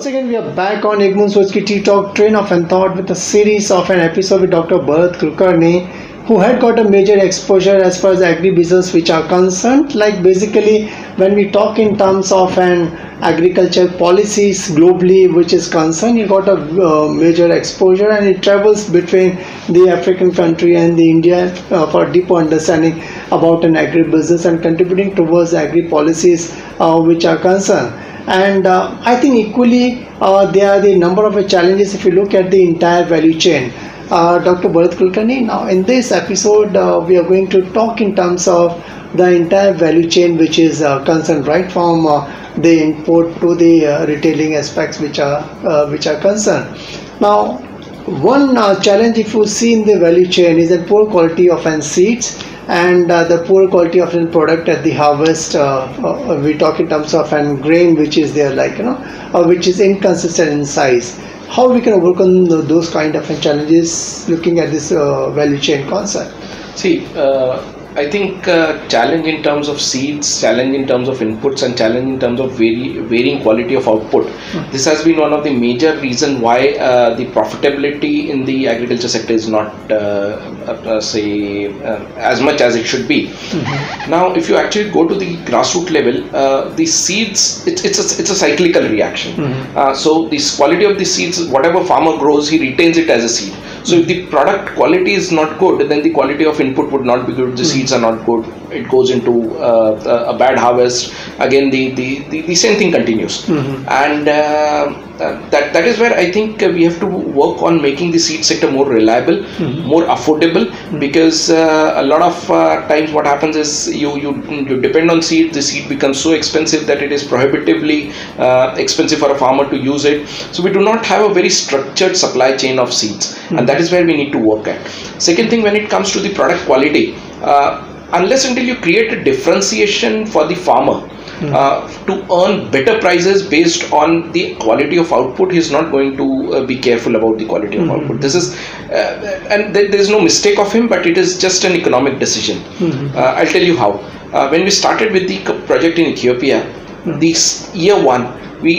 Once again, we are back on Ek Boond Soch Ki Tea Talk Train of and Thought with a series of an episode with Dr. Bharat Kulkarni, who had got a major exposure as far as agribusiness which are concerned. Like basically, when we talk in terms of an agriculture policies globally which is concerned, he got a uh, major exposure and it travels between the African country and the India uh, for deeper understanding about an agribusiness and contributing towards agri policies uh, which are concerned and uh, I think equally uh, there are the number of challenges if you look at the entire value chain. Uh, Dr. Bharat Kulkarni, now in this episode uh, we are going to talk in terms of the entire value chain which is uh, concerned right from uh, the import to the retailing aspects which are which are concerned. Now one challenge if you see in the value chain is the poor quality of end seeds and uh, the poor quality of end product at the harvest uh, uh, we talk in terms of an grain which is there like you know uh, which is inconsistent in size. How we can overcome those kind of challenges looking at this uh, value chain concept? See uh, I think uh, challenge in terms of seeds, challenge in terms of inputs, and challenge in terms of vary, varying quality of output. Mm. This has been one of the major reason why uh, the profitability in the agriculture sector is not, uh, uh say, uh, as much as it should be. Mm-hmm. Now, if you actually go to the grassroots level, uh, the seeds it's it's a, it's a cyclical reaction. Mm-hmm. so this quality of the seeds, whatever farmer grows, he retains it as a seed. So if the product quality is not good, then the quality of input would not be good. The mm. seeds are not good. It goes into uh, a bad harvest. Again, the, the, the, the same thing continues. Mm-hmm. And uh, that that is where I think we have to work on making the seed sector more reliable, mm-hmm. more affordable. Mm-hmm. Because uh, a lot of uh, times what happens is you you you depend on seed. The seed becomes so expensive that it is prohibitively uh, expensive for a farmer to use it. So we do not have a very structured supply chain of seeds, mm-hmm. and that is where we need to work at. Second thing, when it comes to the product quality, uh, unless until you create a differentiation for the farmer mm. uh, to earn better prices based on the quality of output he's not going to uh, be careful about the quality of mm-hmm. output this is uh, and th- there is no mistake of him but it is just an economic decision mm-hmm. i'll tell you how uh, when we started with the project in ethiopia mm. this year one we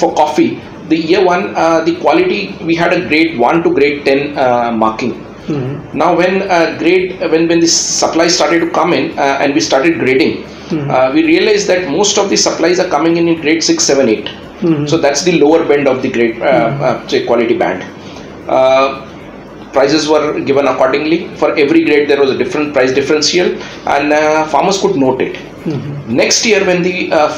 for coffee the year one uh, the quality we had a grade 1 to grade 10 uh, marking mm-hmm. now when grade when when the supply started to come in and we started grading mm-hmm. uh, we realize that most of the supplies are coming in in grade 6 7 8 mm-hmm. so that's the lower band of the grade uh, mm-hmm. uh, say quality band uh, prices were given accordingly for every grade there was a different price differential and uh, farmers could note it Mm-hmm. Next year, when the uh,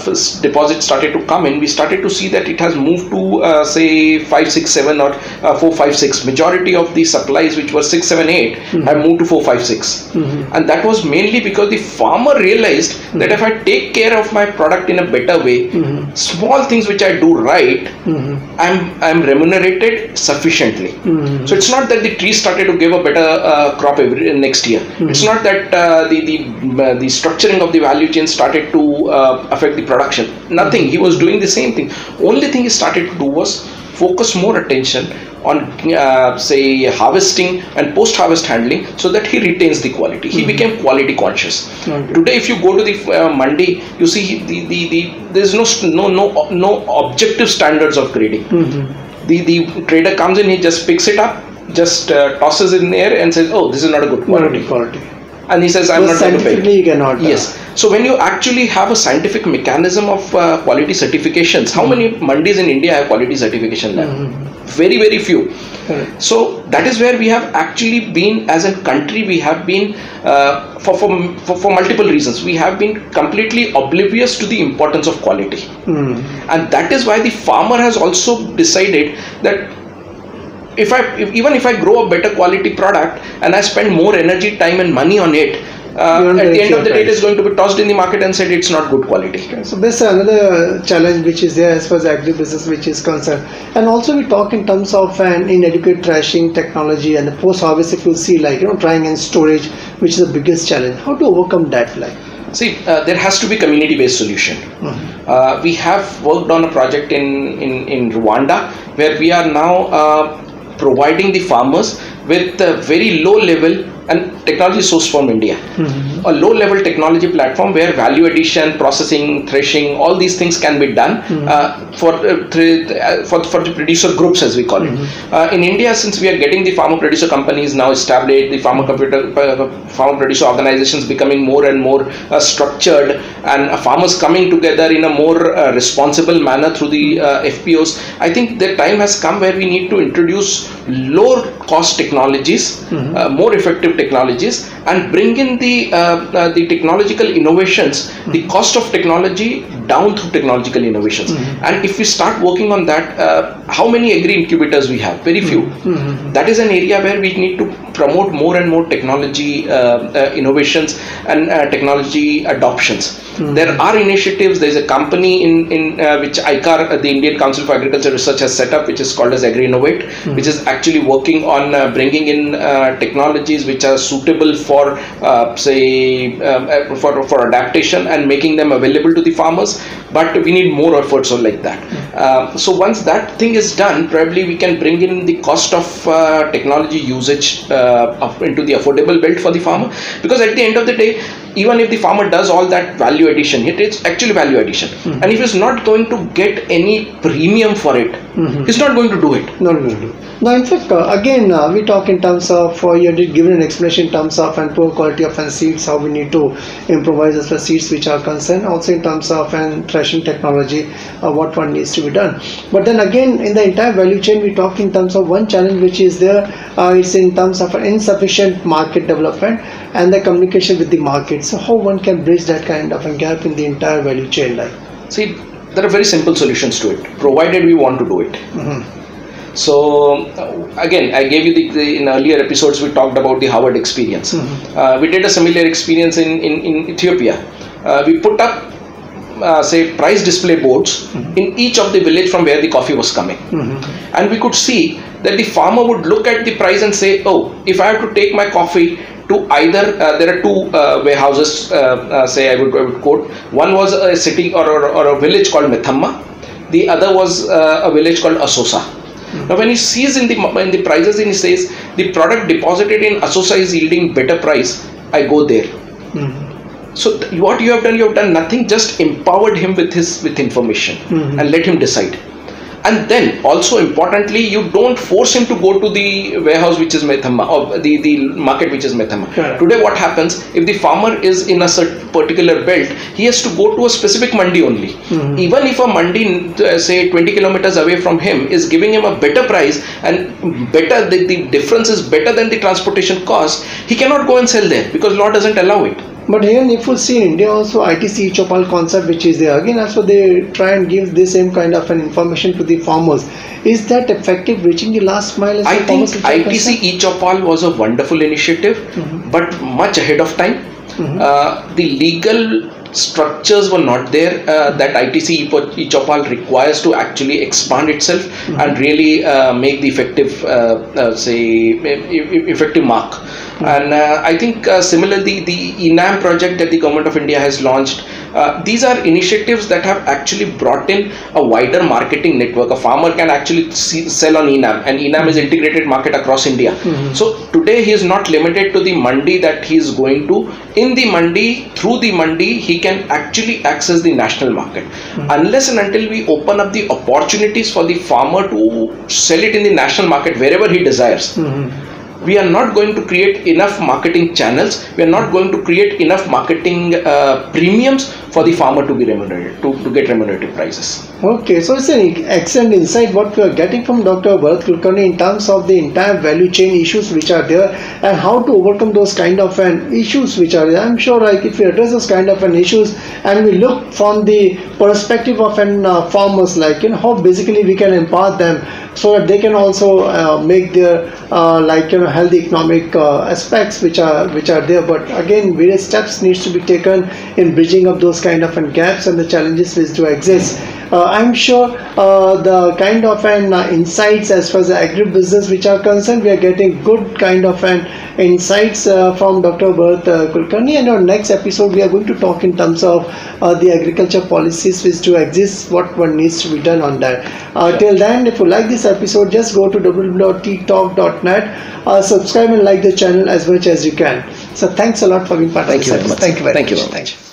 deposit started to come in, we started to see that it has moved to uh, say five, six, seven, or uh, four, five, six. Majority of the supplies, which were six, seven, eight, mm-hmm. have moved to four, five, six. Mm-hmm. and that was mainly because the farmer realized mm-hmm. that if I take care of my product in a better way, mm-hmm. small things which I do right, mm-hmm. I'm I'm remunerated sufficiently. So it's not that the tree started to give a better uh, crop every next year. It's not that uh, the the uh, the structuring of the value chain started to uh, affect the production. Nothing. He was doing the same thing. Only thing he started to do was focus more attention on uh, say harvesting and post harvest handling so that he retains the quality. He mm-hmm. became quality conscious. Okay. today if you go to the uh, mandi you see the, the, the there's no no no no objective standards of grading. Mm-hmm. the the trader comes in he just picks it up just uh, tosses it in the air and says oh this is not a good quality, quality and he says i'm not going to pay. you cannot yes. So when you actually have a scientific mechanism of uh, quality certifications how mm-hmm. many mandis in india have quality certification lab? Mm-hmm. very very few. Mm-hmm. so that is where we have actually been as a country we have been uh, for, for, for, for, multiple reasons. We have been completely oblivious to the importance of quality. And that is why the farmer has also decided that if I if, even if I grow a better quality product and I spend more energy, time, and money on it, uh, at the end of the day, it is going to be tossed in the market and said it's not good quality. Okay, so this is another challenge which is there as far as agribusiness which is concerned. And also we talk in terms of an inadequate threshing technology and the post-harvest. If you see like you know drying and storage, which is the biggest challenge. How to overcome that? Like. See, uh, there has to be community-based solution. Mm-hmm. Uh, we have worked on a project in, in, in Rwanda where we are now uh, providing the farmers with a very low level technology sourced from India. A low level technology platform where value addition, processing, threshing, all these things can be done uh, for, uh, th- uh, for for the producer groups as we call it. Uh, in India, since we are getting the farmer producer companies now established, the farmer computer uh, farmer producer organizations becoming more and more uh, structured, and uh, farmers coming together in a more uh, responsible manner through the uh, FPOs. I think the time has come where we need to introduce lower cost technologies, uh, more effective technologies, and bring in the uh, uh, the technological innovations, the cost of technology down through technological innovations. And if we start working on that, uh, how many agri incubators we have? Very few. That is an area where we need to promote more and more technology uh, uh, innovations and uh, technology adoptions. There are initiatives. There is a company in in uh, which ICAR, uh, the Indian Council for Agriculture Research, has set up, which is called as Agri Innovate, which is actually working on uh, bringing in uh, technologies which are suitable for, uh, say, um, for for adaptation and making them available to the farmers. But we need more efforts on like that. Uh, so once that thing is done, probably we can bring in the cost of uh, technology usage uh, Uh, into the affordable belt for the farmer. Because at the end of the day, even if the farmer does all that value addition, it is actually value addition. And if he's not going to get any premium for it, he's not going to do it. No, no, no. Now, in fact, uh, again, uh, we talk in terms of, uh, you did given an explanation in terms of and poor quality of and seeds, how we need to improvise as far seeds which are concerned, also in terms of and threshing technology, uh, what one needs to be done. But then again, in the entire value chain, we talk in terms of one challenge which is there, uh, it's in terms of an insufficient market development and the communication with the market. So, how one can bridge that kind of a gap in the entire value chain, like? See, there are very simple solutions to it, provided we want to do it. So uh, again, I gave you the, the in earlier episodes we talked about the Howard experience. Uh, we did a similar experience in in, in Ethiopia. Uh, we put up. Uh, say price display boards in each of the village from where the coffee was coming and we could see that the farmer would look at the price and say oh if i have to take my coffee to either uh, there are two uh, warehouses uh, say I would, I would quote. One was a city or, or, or a village called Methamma the other was uh, a village called Asosa. Now when he sees in the in the prices and he says the product deposited in Asosa is yielding better price. I go there. So th- what you have done you have done nothing just empowered him with his with information and let him decide and then also importantly you don't force him to go to the warehouse which is Methamma or the, the market which is Methamma Correct. today what happens if the farmer is in a certain particular belt he has to go to a specific mandi only. Even if a mandi uh, say 20 kilometers away from him is giving him a better price and better the, the difference is better than the transportation cost he cannot go and sell there because law doesn't allow it But here, if you see in India also ITC Choupal concept, which is there again, also they try and give the same kind of an information to the farmers. Is that effective reaching the last mile? As I think ITC e-Choupal was a wonderful initiative, but much ahead of time. Uh, the legal structures were not there uh, that ITC e- e-Choupal requires to actually expand itself and really uh, make the effective, uh, uh, say, effective mark. And uh, I think uh, similarly, the ENAM project that the government of India has launched, uh, these are initiatives that have actually brought in a wider marketing network. A farmer can actually see, sell on ENAM, and ENAM is integrated market across India. So today he is not limited to the mandi that he is going to. In the mandi, through the mandi, he can actually access the national market. Unless and until we open up the opportunities for the farmer to sell it in the national market wherever he desires we are not going to create enough marketing channels. We are not going to create enough marketing uh, premiums for the farmer to be remunerated to, to get remunerative prices Okay, so it's an excellent insight what we are getting from Dr. Bharat Kulkarni in terms of the entire value chain issues which are there and how to overcome those kind of an issues which are there. I'm sure like if we address those kind of an issues and we look from the perspective of an uh, farmers like you know how basically we can empower them so that they can also uh, make their uh, like you know healthy economic uh, aspects which are which are there but again various steps needs to be taken in bridging up those kind of an gaps and the challenges which do exist uh, I'm sure uh, the kind of an uh, insights as far as the agribusiness which are concerned, we are getting good kind of an insights uh, from Dr. Bharat uh, Kulkarni. And our next episode, we are going to talk in terms of uh, the agriculture policies which do exist, what one needs to be done on that. Uh, Till then, if you like this episode, just go to www.ttalk.net, uh, subscribe and like the channel as much as you can. So thanks a lot for being part Thank of you this very episode. Thank you very Thank you much. very Thank much. you.